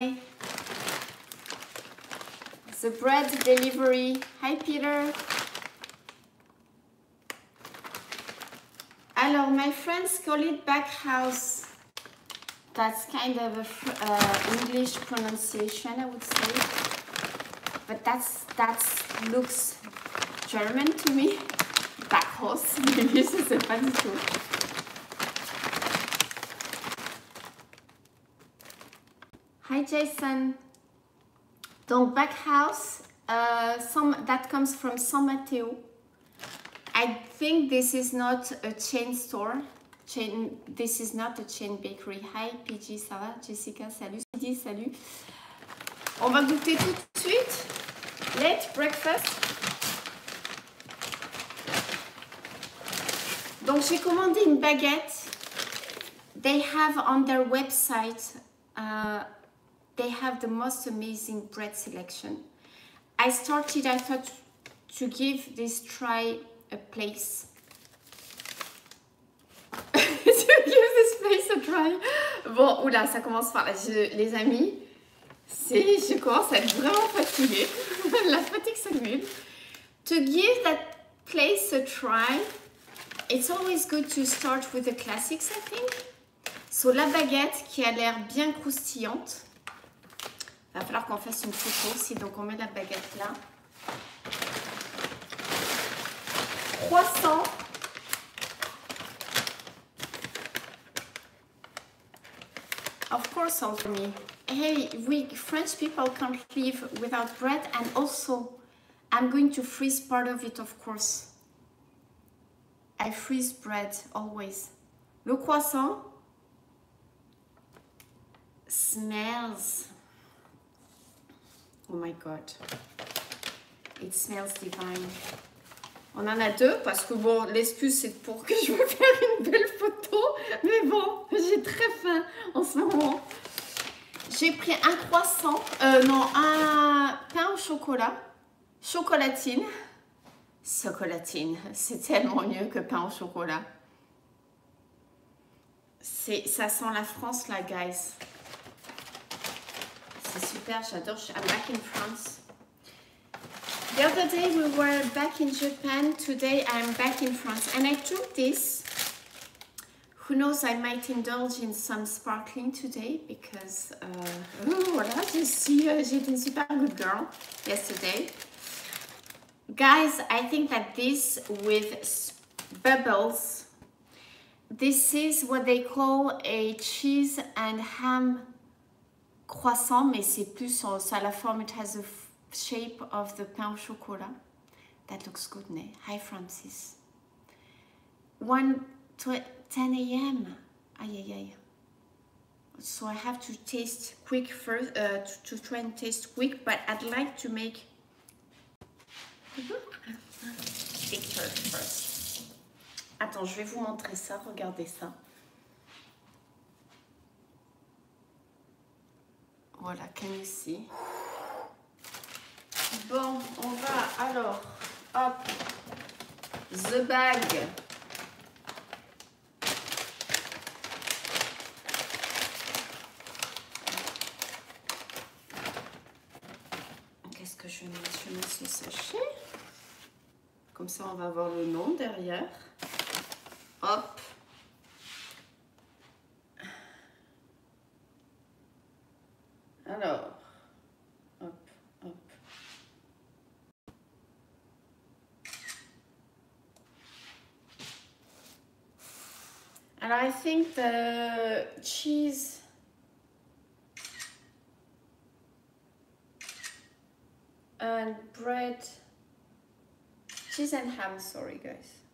The bread delivery. Hi Peter. Alors, my friends call it Backhaus. That's kind of a uh, English pronunciation, I would say. But that's that's looks German to me. Backhaus, maybe je sais pas du Hi Jason. Donc Backhaus, uh, some that comes from San Mateo. I think this is not a chain store. Chain, this is not a chain bakery. Hi PG, ça va? Jessica, salut. Cindy, salut. On va goûter tout de suite. Late breakfast. Donc j'ai commandé une baguette. They have on their website, uh, they have the most amazing bread selection. I started, I thought to give this try a place. to give this place a try. Bon, oula, ça commence par là. Je- les amis, je commence à être vraiment fatiguée. La fatigue s'accumule. To give that place a try, it's always good to start with the classics, I think. So, la baguette qui a l'air bien croustillante. Il va falloir qu'on fasse une photo aussi, donc on met la baguette là. Croissant. Of course, also me. Hey, we French people can't live without bread, and also I'm going to freeze part of it, of course. I freeze bread always. Le croissant smells. Oh my god. It smells divine. On en a deux parce que bon, l'excuse c'est pour que je veux faire une belle photo. Mais bon, j'ai très faim en ce moment. J'ai pris un croissant, euh, non, un pain au chocolat, chocolatine. Chocolatine, c'est tellement mieux que pain au chocolat. Ça sent la France là, guys. C'est super, j'adore. I'm back in France. The other day we were back in Japan. Today I'm back in France. And I took this. Who knows, I might indulge in some sparkling today because, uh, oh, voilà, je suis, euh, j'ai été une super good girl yesterday. Guys, I think that this with bubbles, this is what they call a cheese and ham croissant, mais c'est plus, en- ça la forme, it has the shape of the pain au chocolat. That looks good, ne? Hi, Francis. 1 tw- 10 a.m. Aïe, aïe, aïe. So I have to taste quick first, uh, to, to try and taste quick, but I'd like to make picture first. Attends, je vais vous montrer ça, regardez ça. Voilà, you see? Bon, on va alors, hop, the bag. Qu'est-ce que je mettre Je mets ce sachet? Comme ça, on va avoir le nom derrière. Hop. And I think the cheese and bread, cheese and ham, sorry guys.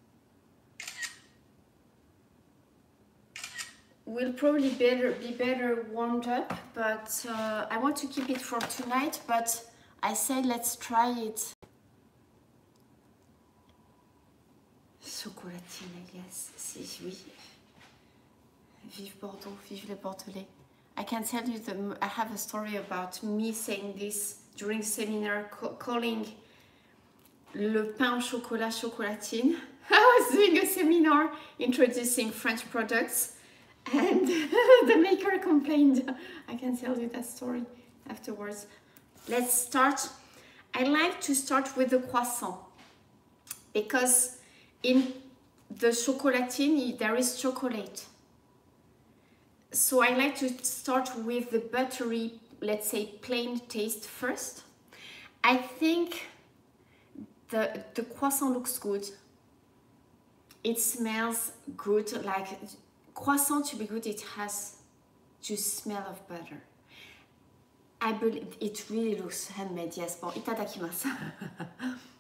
Will probably better be better warmed up, but uh, I want to keep it for tonight. But I said let's try it. Chocolatine, yes, si, oui. Vive Bordeaux, vive les Bordelais. I can tell you that I have a story about me saying this during seminar, calling le pain au chocolat chocolatine. I was doing a seminar introducing French products, and the maker complained. I can tell you that story afterwards. Let's start. I like to start with the croissant because in the chocolatini there is chocolate. So I like to start with the buttery, let's say plain taste first. I think the, the croissant looks good. It smells good, like croissant to be good, it has to smell of butter. I believe it really looks handmade, yes. Bon, itadakimasu.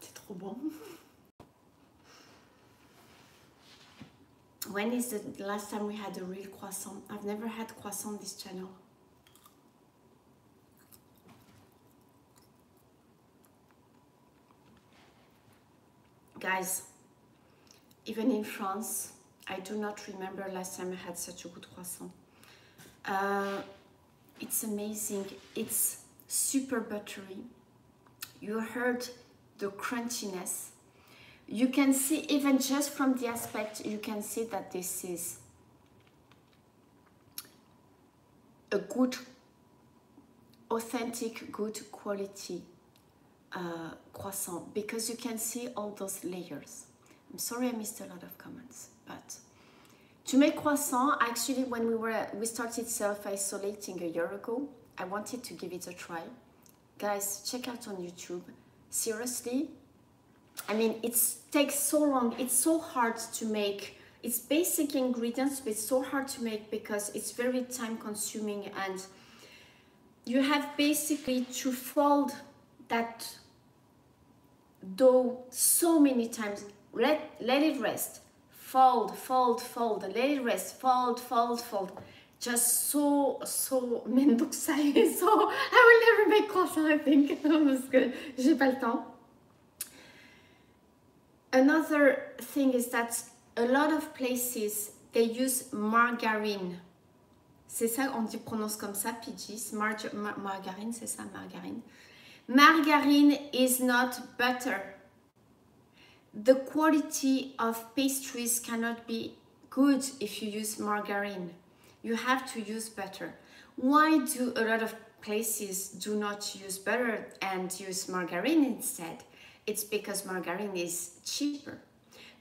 C'est trop bon. When is the last time we had a real croissant? I've never had croissant on this channel. Guys, even in France, I do not remember last time I had such a good croissant. Uh, it's amazing. It's super buttery. You heard the crunchiness. You can see even just from the aspect, you can see that this is a good, authentic, good quality uh, croissant because you can see all those layers. I'm sorry I missed a lot of comments, but to make croissant, actually when we were we started self-isolating a year ago, I wanted to give it a try. Guys, check out on YouTube. Seriously, I mean it takes so long, it's so hard to make. It's basic ingredients, but it's so hard to make because it's very time consuming and you have basically to fold that dough so many times let, let it rest. Fold, fold, fold, let it rest. Fold, fold, fold. Just so, so mendokusai. So I will never make croissant, I think, j'ai pas le temps. Another thing is that a lot of places, they use margarine. C'est ça, on dit, prononce comme ça, PGs. Mar mar margarine, c'est ça, margarine. Margarine is not butter the quality of pastries cannot be good if you use margarine. You have to use butter. Why do a lot of places do not use butter and use margarine instead? It's because margarine is cheaper.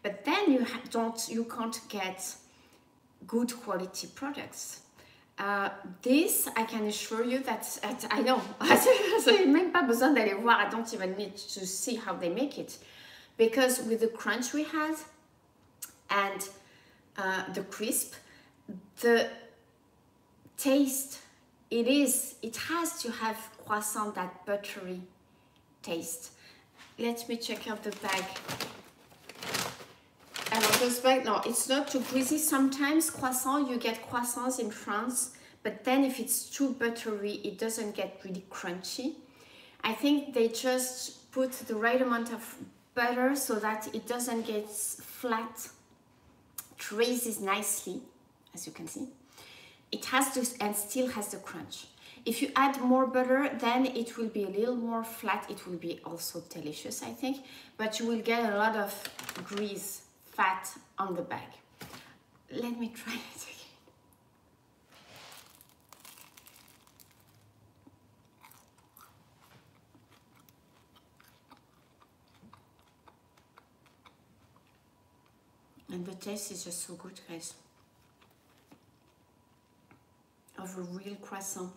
But then you don't, you can't get good quality products. Uh, this, I can assure you that, I know, voir, I don't even need to see how they make it because with the crunch we had and uh, the crisp, the taste, it is, it has to have croissant, that buttery taste. Let me check out the bag. And on this bag, no, it's not too greasy. Sometimes croissant, you get croissants in France, but then if it's too buttery, it doesn't get really crunchy. I think they just put the right amount of butter so that it doesn't get flat traces nicely as you can see. It has to and still has the crunch. If you add more butter then it will be a little more flat. It will be also delicious I think but you will get a lot of grease fat on the bag. Let me try it And the taste is just so good, guys. Of a real croissant?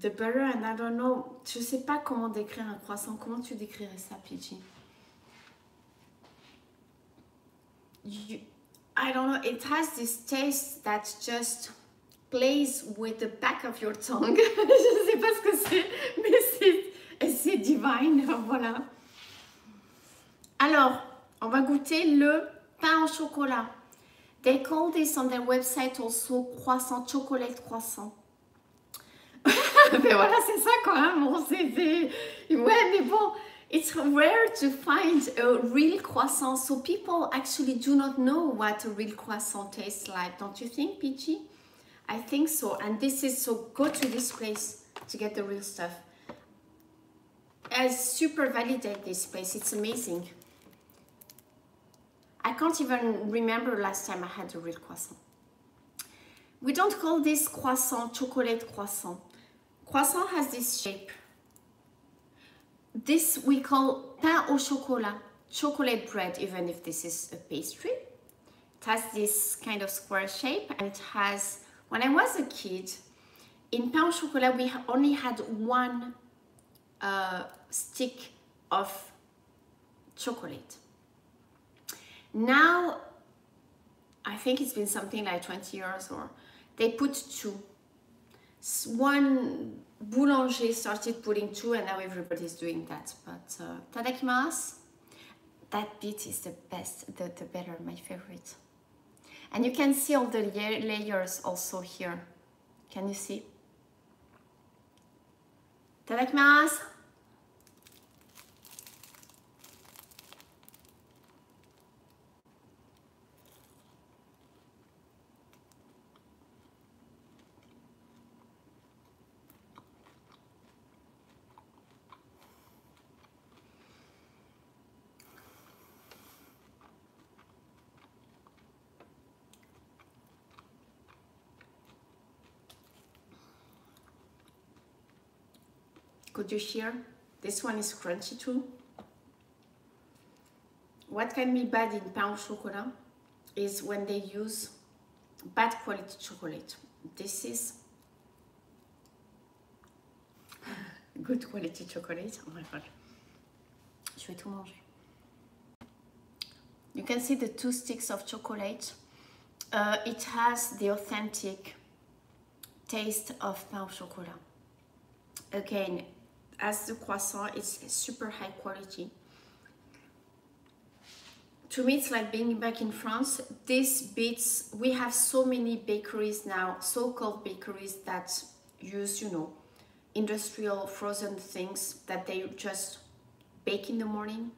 The butter, and I don't know, je sais pas comment décrire un croissant. Comment tu décrirais ça, PG? You, I don't know, it has this taste that just plays with the back of your tongue. je sais pas ce que c'est, mais c'est divine, voilà. Alors, on va goûter le pain au chocolat. They call this on their website also croissant, chocolate croissant. mais voilà, c'est ça quand même, bon, c'est... Ouais, mais bon, it's rare to find a real croissant, so people actually do not know what a real croissant tastes like, don't you think, Peachy? I think so, and this is, so go to this place to get the real stuff. I super validate this place, it's amazing. I can't even remember last time I had a real croissant. We don't call this croissant chocolate croissant. Croissant has this shape. This we call pain au chocolat, chocolate bread, even if this is a pastry. It has this kind of square shape and it has, when I was a kid, in pain au chocolat we only had one uh, stick of chocolate. Now, I think it's been something like 20 years or they put two. One boulanger started putting two and now everybody's doing that but uh, tadakimasu that bit is the best the, the better my favorite. And you can see all the layers also here. Can you see? Tadakimasu Could you hear? This one is crunchy too. What can be bad in pain au chocolat is when they use bad quality chocolate. This is good quality chocolate. Oh my god. Je vais tout manger. You can see the two sticks of chocolate. Uh, it has the authentic taste of pain au chocolat. Again, as the croissant it's super high quality. To me it's like being back in France. This beats we have so many bakeries now so-called bakeries that use you know industrial frozen things that they just bake in the morning.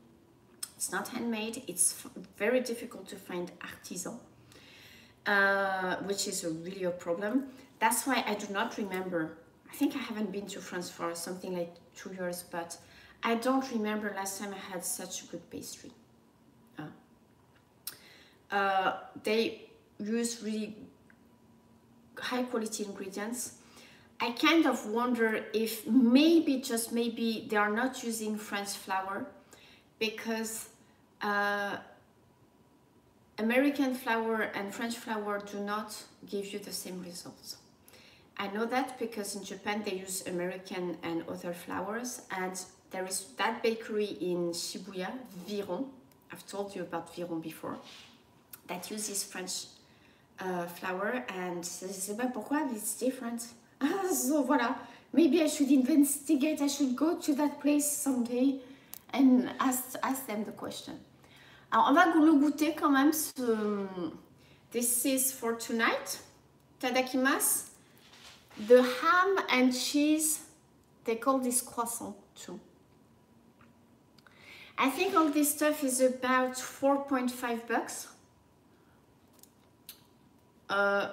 It's not handmade. It's very difficult to find artisan uh, which is a really a problem. That's why I do not remember I think I haven't been to France for something like two years, but I don't remember last time I had such a good pastry. Uh, uh, they use really high quality ingredients. I kind of wonder if maybe, just maybe, they are not using French flour because uh, American flour and French flour do not give you the same results. I know that because in Japan they use American and other flowers and there is that bakery in Shibuya, Viron, I've told you about Viron before, that uses French uh, flour and je sais pas pourquoi, it's different. so voilà, maybe I should investigate, I should go to that place someday and ask, ask them the question. Alors on va le goûter quand même. Ce... This is for tonight. Tadakimasu. The ham and cheese, they call this croissant too. I think all this stuff is about 4.5 bucks. Uh,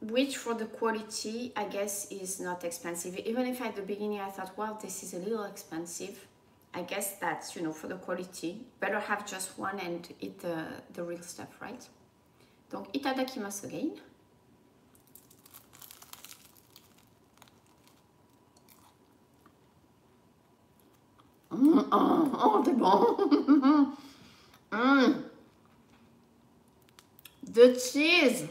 which for the quality, I guess, is not expensive. Even if at the beginning I thought, well, this is a little expensive. I guess that's, you know, for the quality. Better have just one and eat the, the real stuff, right? Donc, itadakimasu again. Oh, c'est bon. mm. The cheese.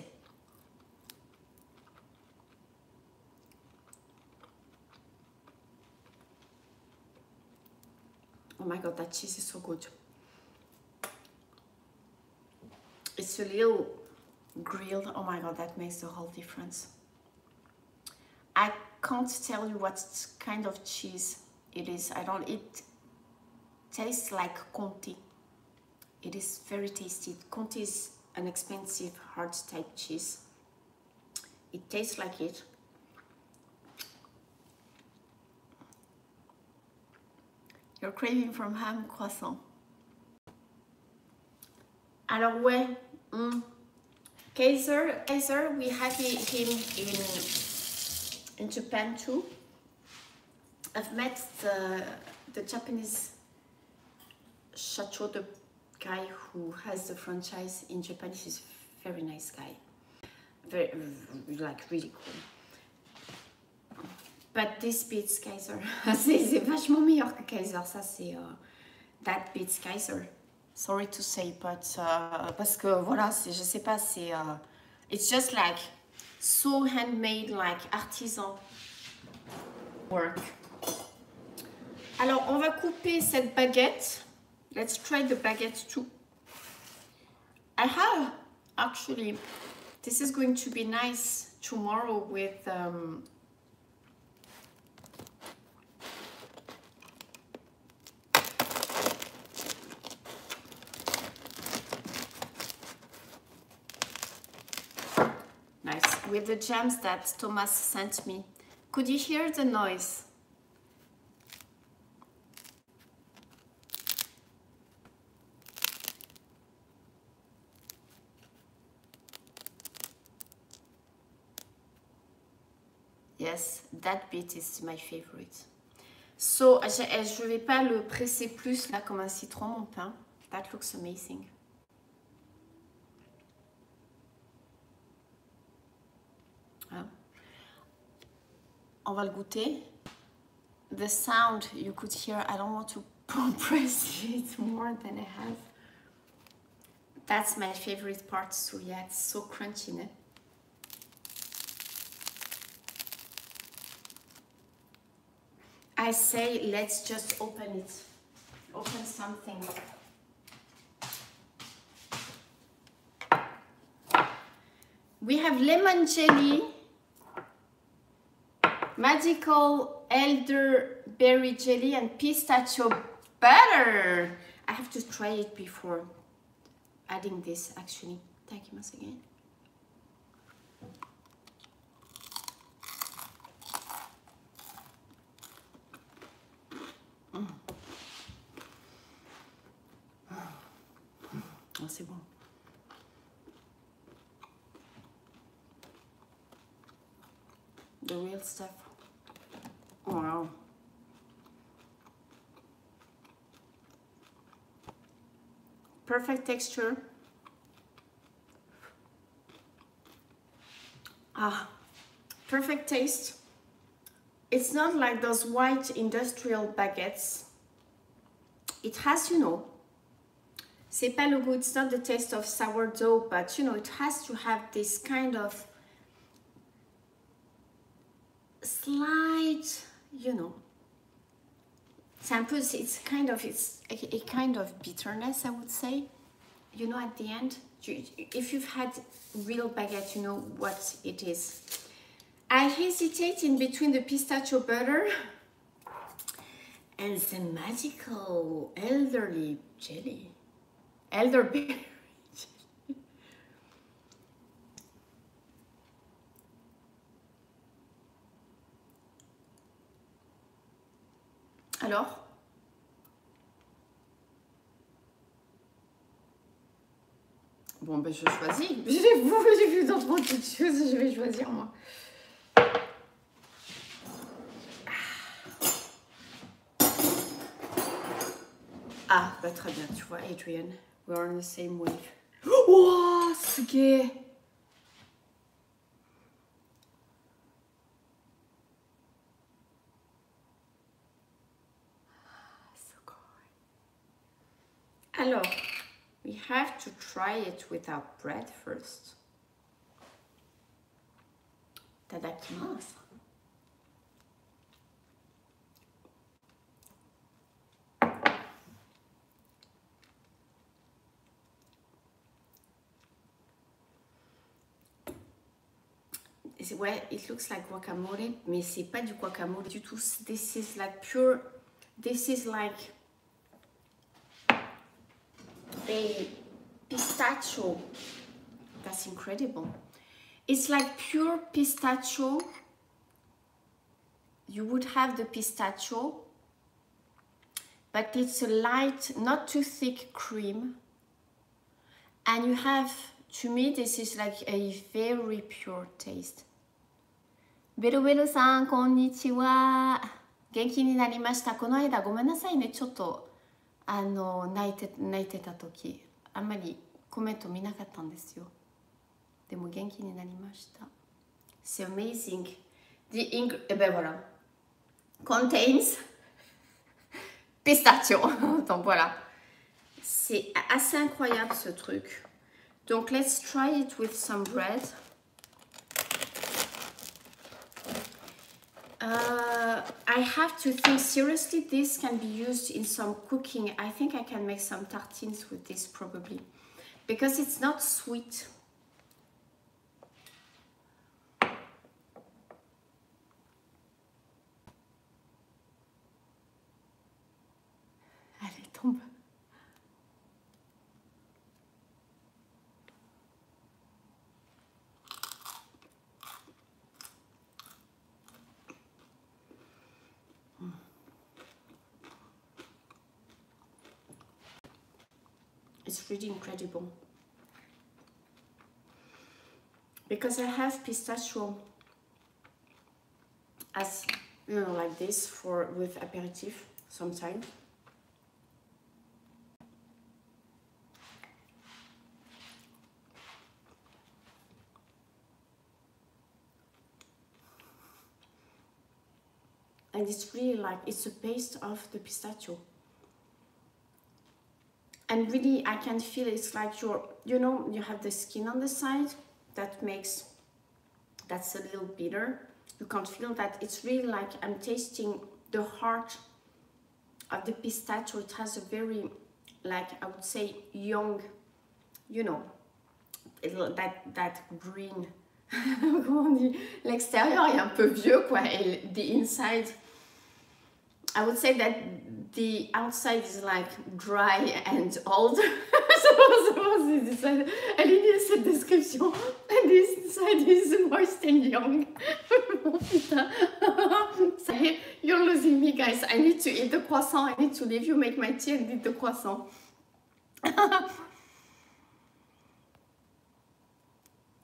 Oh my god, that cheese is so good. It's a little grilled. Oh my god, that makes the whole difference. I can't tell you what kind of cheese It is, I don't, it tastes like Comté. It is very tasty. Comté is an expensive hard type cheese. It tastes like it. You're craving from ham croissant. Alors ouais, mm. Kayser, Kayser, we had him in in Japan too. I've met the the Japanese Chateau, the guy who has the franchise in Japan. He's a very nice guy, very like really cool. But this beats Kaiser. c'est vachement meilleur que Kaiser. Ça c'est uh, that beats Kaiser. Sorry to say, but uh, parce que voilà, je sais pas, c'est uh, it's just like so handmade, like artisan work. Alors, on va couper cette baguette. Let's try the baguette too. I have actually, this is going to be nice tomorrow with um, nice with the gems that Thomas sent me. Could you hear the noise? Yes, that bit is my favorite. So, ah, eh, je ne vais pas le presser plus là comme un citron, mon pain. That looks amazing. Hein? On va le goûter. The sound you could hear, I don't want to press it more than I have. That's my favorite part, so yeah, it's so crunchy, né? I say let's just open it. Open something. We have lemon jelly, magical elderberry jelly and pistachio butter. I have to try it before adding this actually. Thank you once again. Oh, c'est bon. The real stuff. Wow. Perfect texture. Ah, perfect taste. It's not like those white industrial baguettes. It has, you know, c'est pas le goût, it's not the taste of sourdough, but you know, it has to have this kind of slight, you know, samples, it's kind of, it's a, a, kind of bitterness, I would say. You know, at the end, if you've had real baguette, you know what it is. I hesitate in between the pistachio butter and the magical elderly jelly. Elderberry. Alors Bon, ben je choisis. J'ai vu dans trop de choses, je vais choisir moi. Ah, bah très bien, tu vois, Adrian. We're on the same wave. Wow, c'est gay. To try it without bread first. Tadakimasu. ouais, it looks like guacamole, mais c'est pas du guacamole du tout. This is like pure This is like a pistachio. That's incredible. It's like pure pistachio. You would have the pistachio, but it's a light, not too thick cream. And you have, to me, this is like a very pure taste. ベルベルさん、こんにちは。元気になりました。この間、ごめんなさいね。ちょっと、あの、泣いて、泣いてた時、 あんまりコメント見なかったんですよ。でも元気になりました。C'est amazing. The ing... Eh ben voilà. Contains pistachio. Donc voilà. C'est assez incroyable ce truc. Donc let's try it with some bread. Uh, I have to think seriously, this can be used in some cooking. I think I can make some tartines with this probably. Because it's not sweet. Incredible. Because I have pistachio as you know like this for with aperitif sometimes. And it's really like it's a paste of the pistachio really I can feel it's like your you know you have the skin on the side that makes that's a little bitter. You can't feel that it's really like I'm tasting the heart of the pistachio. It has a very like I would say young you know that that green l'extérieur est un peu vieux quoi et the inside I would say that the outside is like dry and old. Elle est cette description. And this inside is moist and young. You're losing me, guys. I need to eat the croissant. I need to leave you, make my tea and eat the croissant.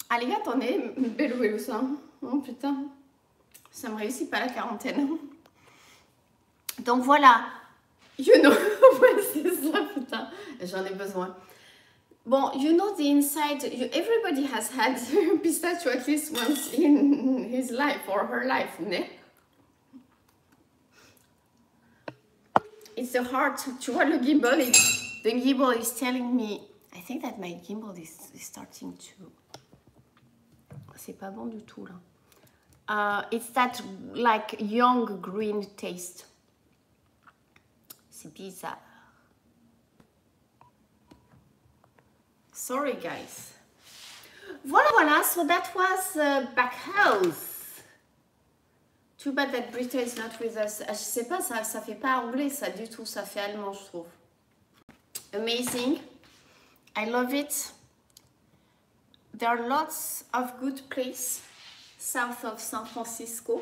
Arigato ne, bello ça. Oh putain, ça me réussit pas la quarantaine. Donc voilà, you know, ouais, c'est ça, putain, j'en ai besoin. Bon, you know the inside, everybody has had pistachio at least once in his life or her life, ne? It's the heart, tu vois le gimbal, it, the gimbal is telling me, I think that my gimbal is, is starting to, c'est pas bon du tout là. Uh, it's that like young green taste. C'est. Sorry guys. Voilà, voilà, so that was uh, Backhaus. Too bad that Britta is not with us. Je sais pas, ça, ça fait pas anglais ça du tout, ça fait allemand je trouve. Amazing. I love it. There are lots of good places south of San Francisco.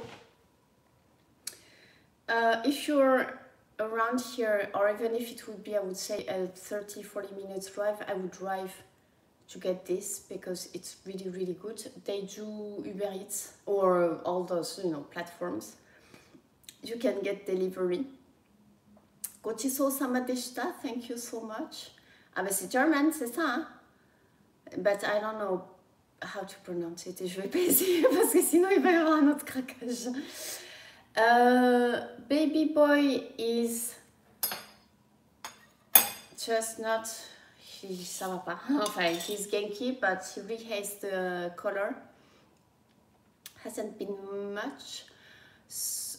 Uh, if you're around here, or even if it would be, I would say a 30, 40 minutes drive, I would drive to get this because it's really, really good. They do Uber Eats or all those, you know, platforms. You can get delivery. Gochiso samadeshita, thank you so much. Ah ben c'est German, c'est ça? But I don't know how to pronounce it et je vais pas essayer parce que sinon il va y avoir un autre craquage. Uh, baby boy is just not ça va pas enfin he's genki but he really hates the color. Hasn't been much.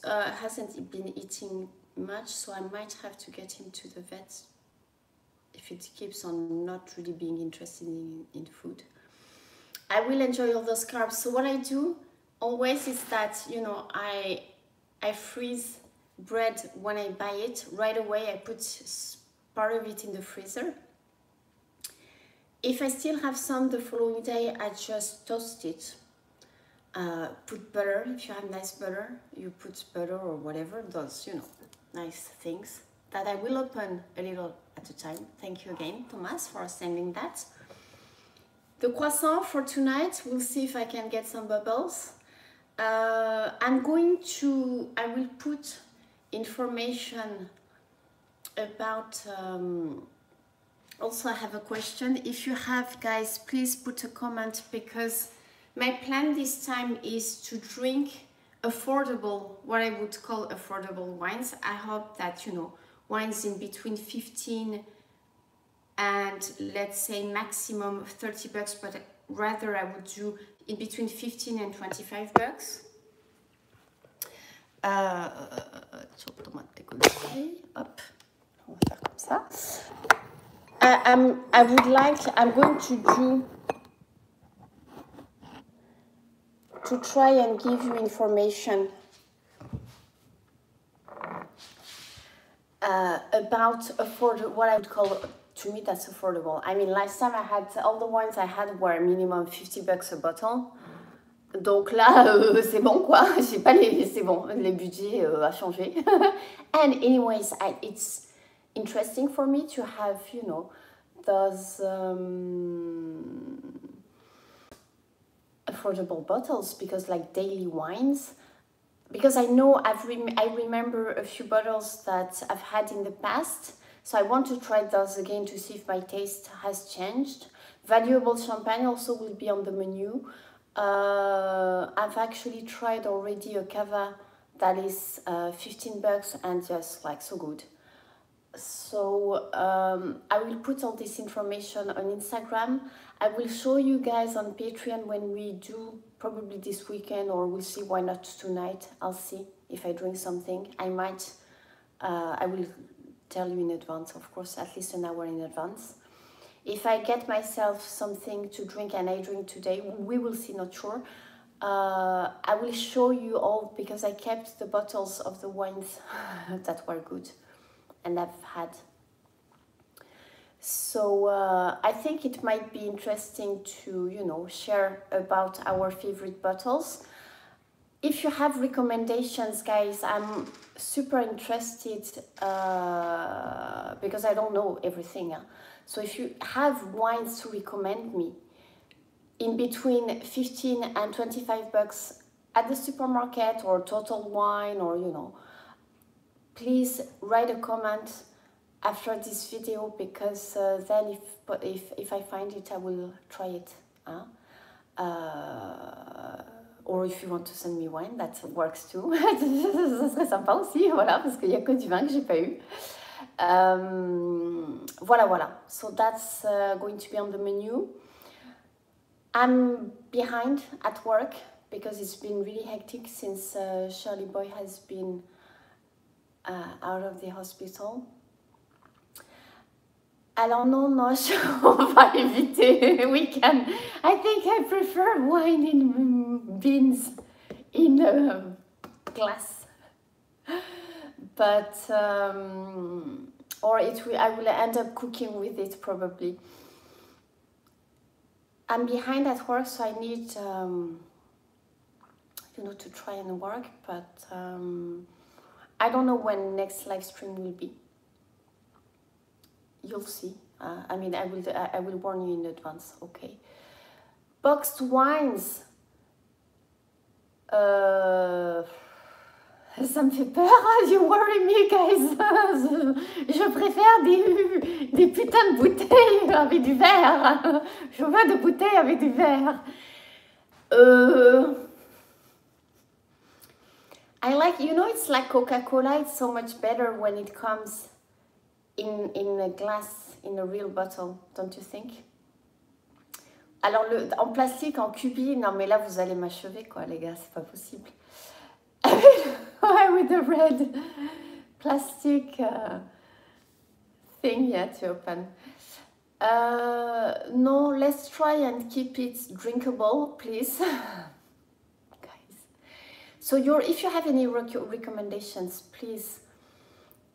Uh, hasn't been eating much so I might have to get him to the vet if it keeps on not really being interested in, in food. I will enjoy all those carbs. So what I do always is that you know I I freeze bread when I buy it. Right away, I put part of it in the freezer. If I still have some the following day, I just toast it. Uh, put butter, if you have nice butter, you put butter or whatever, those, you know, nice things that I will open a little at a time. Thank you again, Thomas, for sending that. The croissant for tonight, we'll see if I can get some bubbles. Uh, I'm going to, I will put information about, um, also I have a question. If you have, guys, please put a comment because my plan this time is to drink affordable, what I would call affordable wines. I hope that, you know, wines in between 15 and let's say maximum 30 bucks, but rather I would do in between 15 and 25 bucks. Uh, uh, uh, faire comme ça. I, I'm, I would like, I'm going to do, to try and give you information uh, about afford what I would call to me that's affordable. I mean, last time I had all the wines I had were minimum 50 bucks a bottle. Donc là, euh, c'est bon quoi. J'ai pas les, c'est bon. Les budgets euh, a changé. and anyways, I, it's interesting for me to have, you know, those um, affordable bottles because like daily wines. Because I know I've rem I remember a few bottles that I've had in the past. So I want to try those again to see if my taste has changed. Valuable champagne also will be on the menu. Uh, I've actually tried already a cava that is uh, 15 bucks and just like so good. So um, I will put all this information on Instagram. I will show you guys on Patreon when we do probably this weekend or we'll see why not tonight. I'll see if I drink something. I might, uh, I will tell you in advance, of course, at least an hour in advance. If I get myself something to drink and I drink today, we will see, not sure. Uh, I will show you all because I kept the bottles of the wines that were good and I've had. So uh, I think it might be interesting to, you know, share about our favorite bottles. If you have recommendations, guys, I'm super interested uh, because I don't know everything. So if you have wines to recommend me in between 15 and 25 bucks at the supermarket or Total Wine or you know, please write a comment after this video because uh, then if, if, if I find it, I will try it. Huh? Uh, or if you want to send me wine, that works too. Ça serait sympa aussi, voilà, parce qu'il n'y a que du vin que j'ai pas eu. Um, voilà, voilà. So that's uh, going to be on the menu. I'm behind at work because it's been really hectic since uh, Charlie Boy has been uh, out of the hospital. Alors non, non, on va éviter. We can. I think I prefer wine in beans in a glass but um, or it will, I will end up cooking with it probably. I'm behind at work, so I need um, you know to try and work, but um, I don't know when next live stream will be. You'll see. Uh, I mean, I will I, I will warn you in advance. Okay. Boxed wines. Uh, Ça me fait peur, you worry me guys. Je préfère des, des putains de bouteilles avec du verre. Je veux des bouteilles avec du verre. Euh... I like, you know, it's like Coca-Cola. It's so much better when it comes in, in a glass, in a real bottle, don't you think? Alors, le, en plastique, en cubi, non mais là, vous allez m'achever, quoi, les gars, c'est pas possible. with the red plastic uh, thing here to open. Uh, no, let's try and keep it drinkable, please. Guys, So your, if you have any rec recommendations, please,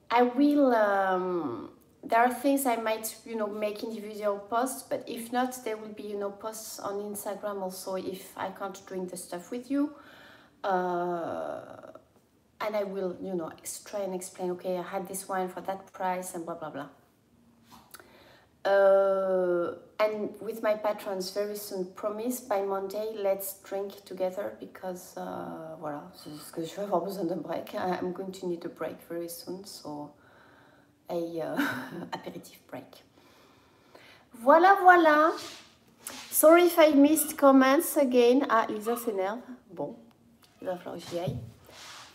I will, um, there are things I might, you know, make individual posts, but if not, there will be, you know, posts on Instagram also if I can't drink the stuff with you. Uh, and I will, you know, try and explain, okay, I had this wine for that price and blah, blah, blah. Uh, and with my patrons very soon, promise by Monday, let's drink together because, uh, voilà, c'est ce que je vais avoir besoin break. I'm going to need a break very soon, so a uh, aperitif break. Voilà, voilà. Sorry if I missed comments again. Ah, Lisa s'énerve. Bon, il va falloir que j'y aille.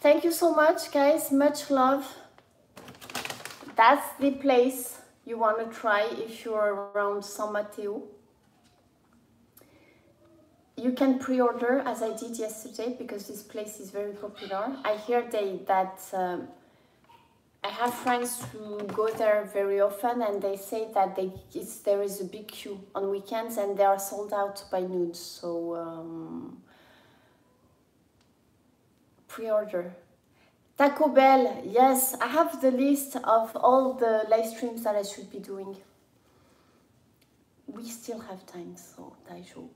Thank you so much, guys. Much love. That's the place you want to try if you're around San Mateo. You can pre-order as I did yesterday because this place is very popular. I hear they that um, I have friends who go there very often and they say that they there is a big queue on weekends and they are sold out by noon. So um, pre-order. Taco Bell, yes, I have the list of all the live streams that I should be doing. We still have time, so daijoubu.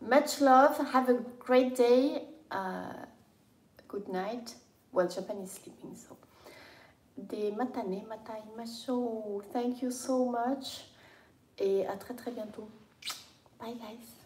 Much love, have a great day, uh, good night. Well, Japan is sleeping, so. De matane matai macho. Thank you so much. Et à très très bientôt. Bye guys.